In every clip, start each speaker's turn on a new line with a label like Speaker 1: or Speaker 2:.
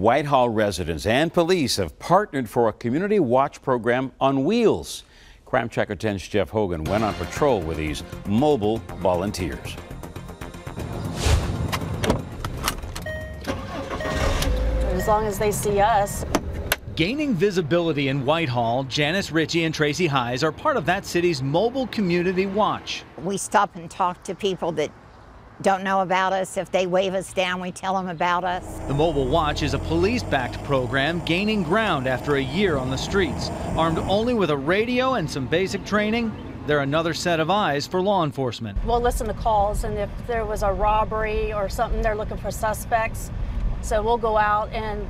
Speaker 1: Whitehall residents and police have partnered for a community watch program on wheels. Crime Tracker 10's Jeff Hogan went on patrol with these mobile volunteers.
Speaker 2: As long as they see us.
Speaker 3: Gaining visibility in Whitehall, Janice Ritchie and Tracy Highs are part of that city's mobile community watch.
Speaker 4: We stop and talk to people that don't know about us. If they wave us down, we tell them about us.
Speaker 3: The Mobile Watch is a police backed program gaining ground after a year on the streets. Armed only with a radio and some basic training, they're another set of eyes for law enforcement.
Speaker 2: We'll listen to calls, and if there was a robbery or something, they're looking for suspects. So we'll go out and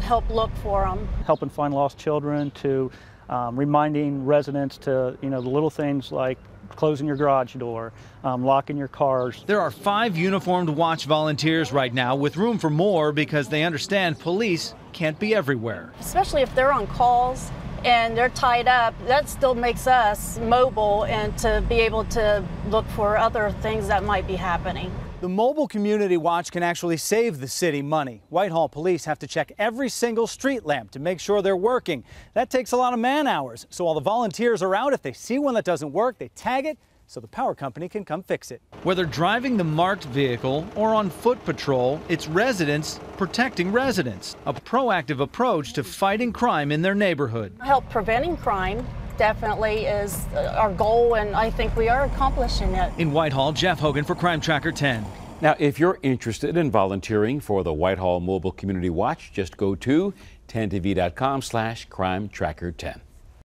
Speaker 2: help look for them.
Speaker 5: Helping find lost children to um, reminding residents to, you know, the little things like closing your garage door, um, locking your cars.
Speaker 3: There are five uniformed watch volunteers right now with room for more because they understand police can't be everywhere.
Speaker 2: Especially if they're on calls and they're tied up, that still makes us mobile and to be able to look for other things that might be happening.
Speaker 3: The mobile community watch can actually save the city money. Whitehall police have to check every single street lamp to make sure they're working. That takes a lot of man hours. So while the volunteers are out, if they see one that doesn't work, they tag it so the power company can come fix it. Whether driving the marked vehicle or on foot patrol, it's residents protecting residents. A proactive approach to fighting crime in their neighborhood.
Speaker 2: Help preventing crime definitely is uh, our goal, and I think we are accomplishing it.
Speaker 3: In Whitehall, Jeff Hogan for Crime Tracker 10.
Speaker 1: Now, if you're interested in volunteering for the Whitehall Mobile Community Watch, just go to 10tv.com slash crime tracker 10.